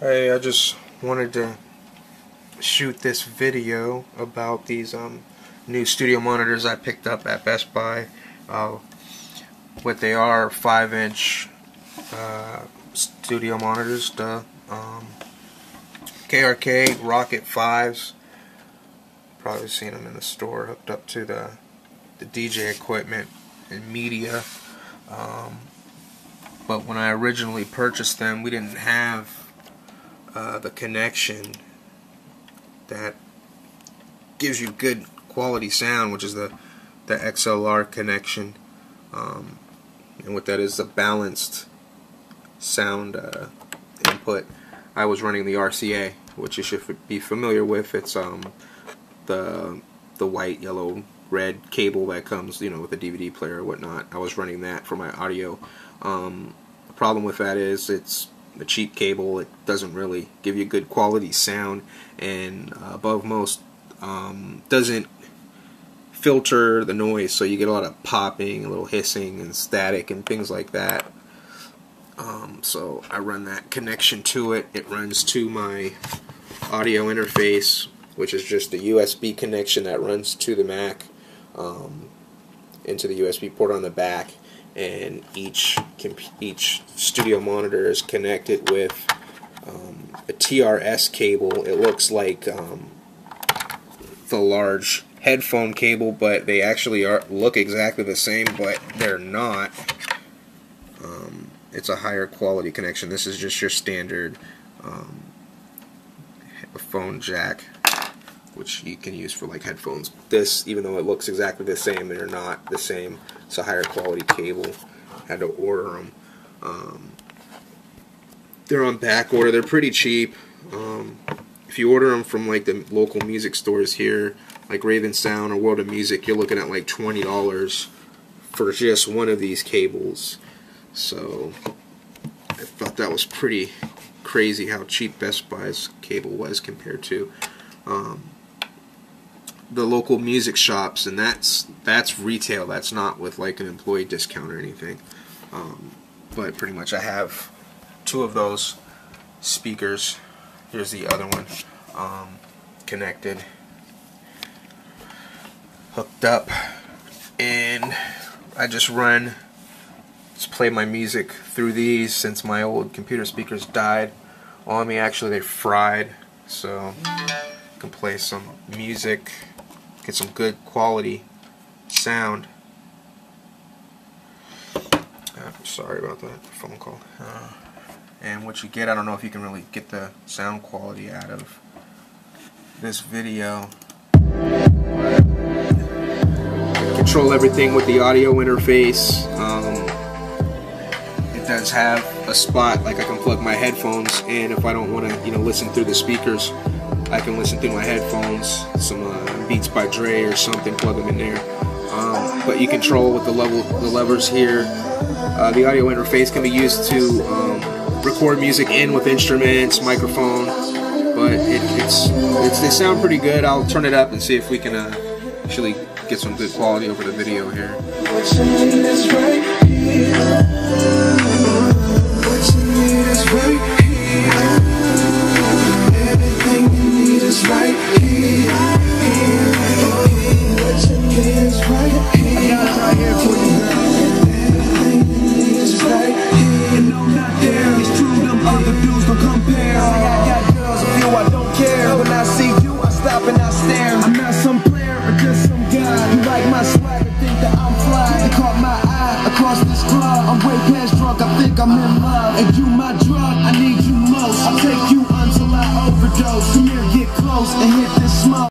Hey, I just wanted to shoot this video about these um, new studio monitors I picked up at Best Buy. Uh, what they are, 5 inch uh, studio monitors, the um, KRK RoKit 5s. Probably seen them in the store, hooked up to the, the DJ equipment and media. Um, but when I originally purchased them, we didn't have uh, the connection that gives you good quality sound, which is the the XLR connection, um, and what that is the balanced sound uh, input. I was running the RCA, which you should be familiar with. It's um, the the white, yellow, red cable that comes, you know, with a DVD player or whatnot. I was running that for my audio. Um, the problem with that is it's a cheap cable. It doesn't really give you good quality sound, and uh, above most, um, doesn't filter the noise, so you get a lot of popping, a little hissing, and static, and things like that. Um, so I run that connection to it. It runs to my audio interface, which is just a USB connection that runs to the Mac um, into the USB port on the back and each each studio monitor is connected with um, a TRS cable. It looks like um, the large headphone cable, but they actually are look exactly the same, but they're not. Um, it's a higher quality connection. This is just your standard um, phone jack which you can use for like headphones. This, even though it looks exactly the same, they're not the same. It's a higher quality cable. Had to order them. Um, they're on back order. They're pretty cheap. Um, if you order them from like the local music stores here, like Raven Sound or World of Music, you're looking at like twenty dollars for just one of these cables. So I thought that was pretty crazy how cheap Best Buy's cable was compared to um, the local music shops, and that's that's retail. That's not with like an employee discount or anything. Um, but pretty much, I have two of those speakers. Here's the other one um, connected, hooked up, and I just run. Just play my music through these since my old computer speakers died on me. Actually, they fried, so I can play some music get some good quality sound. I'm sorry about that phone call. Uh, and what you get, I don't know if you can really get the sound quality out of this video. Control everything with the audio interface. Um, it does have a spot like I can plug my headphones in if I don't want to, you know, listen through the speakers. I can listen through my headphones, some uh, Beats by Dre or something, plug them in there. Um, but you control with the level, the levers here. Uh, the audio interface can be used to um, record music in with instruments, microphone. But it, it's, it's they sound pretty good. I'll turn it up and see if we can uh, actually get some good quality over the video here. I'm not some player, but just some guy. You like my swagger, think that I'm fly. You caught my eye across this club. I'm way past drunk, I think I'm in love And you my drug, I need you most I'll take you until I overdose Come here, get close and hit